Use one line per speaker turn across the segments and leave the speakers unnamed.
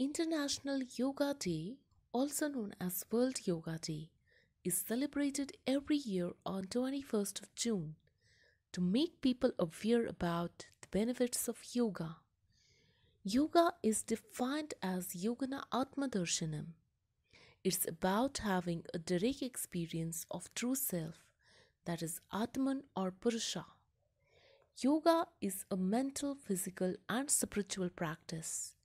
International Yoga Day, also known as World Yoga Day, is celebrated every year on 21st of June to make people aware about the benefits of yoga. Yoga is defined as Yogana Atmadarshanam. It's about having a direct experience of true self, that is Atman or Purusha. Yoga is a mental, physical, and spiritual practice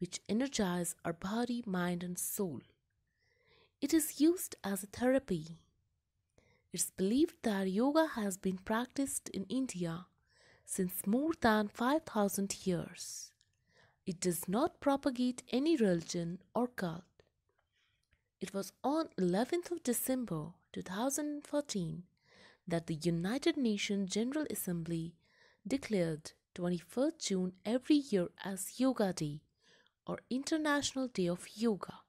which energize our body, mind, and soul. It is used as a therapy. It's believed that yoga has been practiced in India since more than 5000 years. It does not propagate any religion or cult. It was on 11th of December 2014 that the United Nations General Assembly declared 21st June every year as Yoga Day or International Day of Yoga.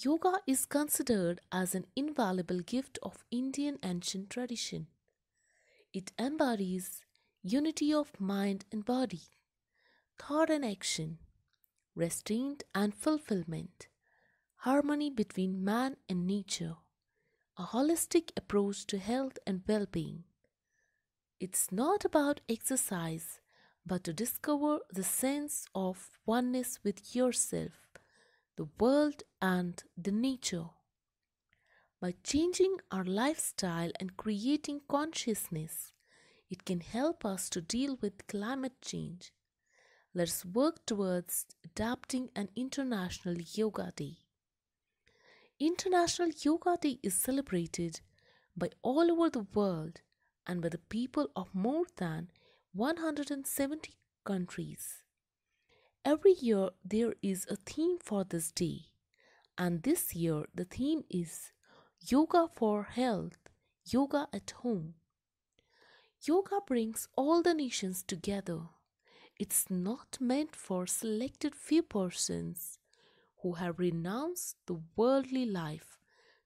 Yoga is considered as an invaluable gift of Indian ancient tradition. It embodies unity of mind and body, thought and action, restraint and fulfillment, harmony between man and nature, a holistic approach to health and well being. It's not about exercise, but to discover the sense of oneness with yourself, the world, and the nature. By changing our lifestyle and creating consciousness, it can help us to deal with climate change. Let's work towards adapting an International Yoga Day. International Yoga Day is celebrated by all over the world and by the people of more than 170 countries. Every year there is a theme for this day, and this year the theme is Yoga for Health, Yoga at Home. Yoga brings all the nations together. It's not meant for selected few persons who have renounced the worldly life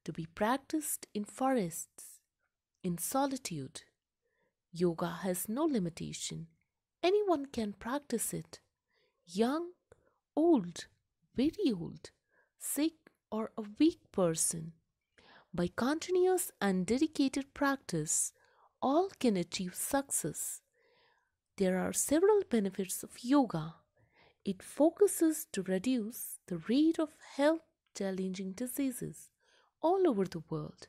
to be practiced in forests, in solitude. Yoga has no limitation. Anyone can practice it. Young, old, very old, sick, or a weak person. By continuous and dedicated practice, all can achieve success. There are several benefits of yoga it focuses to reduce the rate of health challenging diseases all over the world.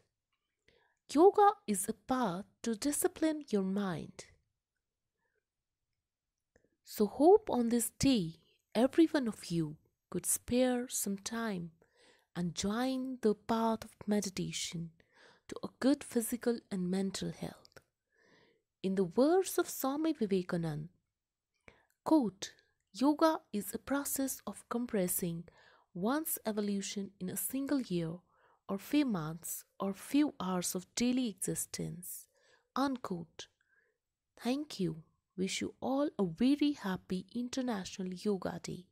Yoga is a path to discipline your mind. So, hope on this day every one of you could spare some time and join the path of meditation to a good physical and mental health. In the words of Swami Vivekananda, quote, Yoga is a process of compressing one's evolution in a single year or few months or few hours of daily existence. Unquote. Thank you. Wish you all a very happy International Yoga Day.